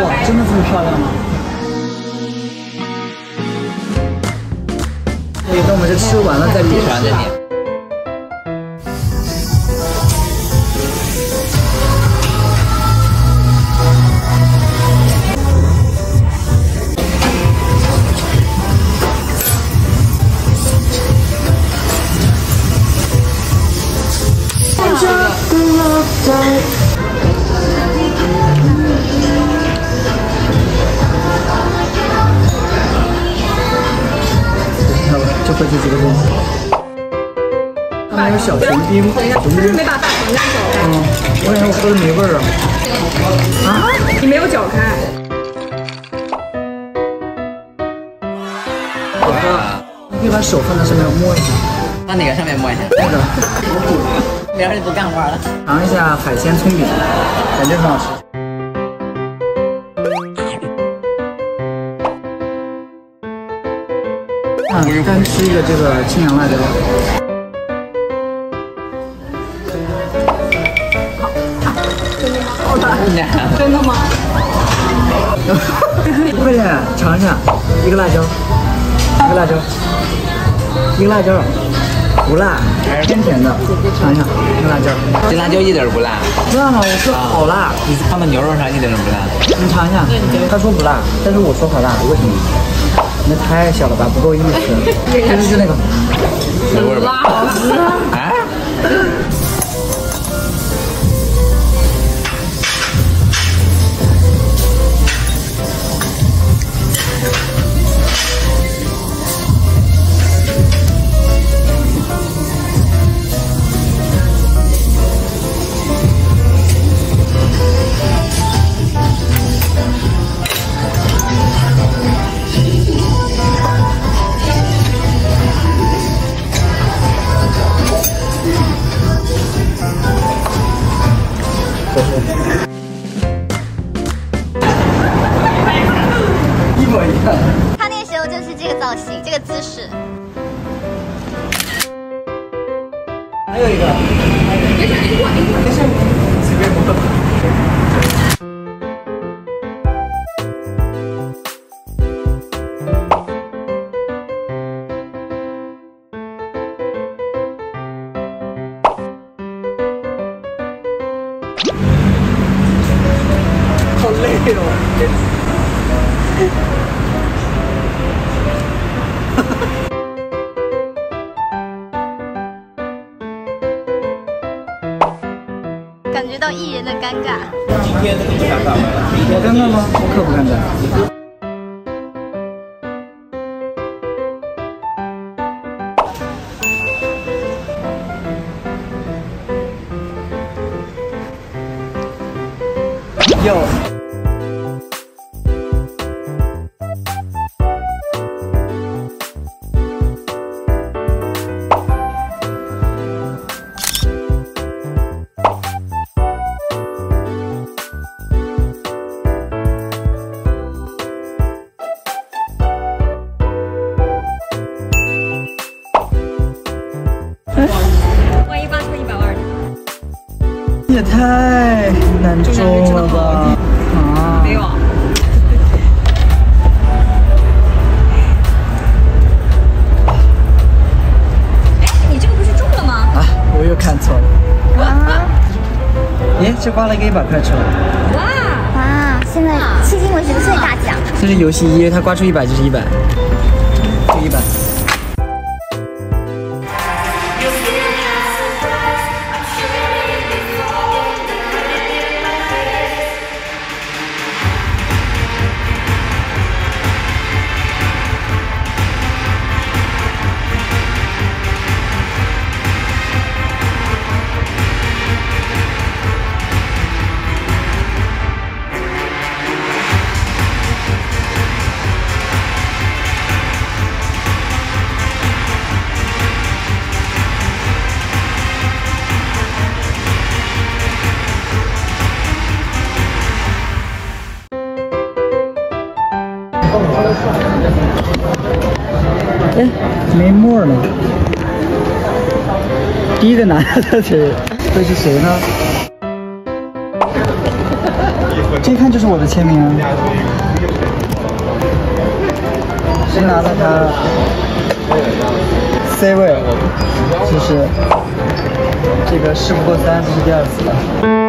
哇，真的这么漂亮吗？可以等我们这吃完了再点。吃他们有小熊冰，熊冰。没把大熊带走。嗯，我感觉我喝的没味儿啊。啊？你没有搅开。好喝，你可以把手放在上面摸一下。放哪个上面摸一下？摸着。明儿就不干活了。尝一下海鲜葱饼，感觉很好吃。啊，单吃一个这个青阳辣椒。真的吗？快点尝一下，一个辣椒，一个辣椒，一个辣椒，不辣，偏甜的，尝一下，一个辣椒。这辣椒一点不辣。不辣吗？我说好辣。你放到牛肉上一点都不辣。你尝一下，他说不辣，但是我说好辣，为什么？那太小了吧，不够意思。就是就那个，没一模一样。他那时候就是这个造型，这个姿势。还有一个，随便摸。感觉到艺人的尴尬。我尴尬吗？我可不尴尬。万一发出一百万，也太难中了吧！啊，没有你这个不是中了吗？啊，我又看错了。啊耶，这刮了一个一百块出来。哇！哇！现在迄今为止的最大奖。这是游戏一，它刮出一百就是一百，就一百。哎，没沫呢。第一个拿的谁？会是谁呢？这一看就是我的签名啊！谁拿了它？C 位，就是这个事不过三，这是第二次了。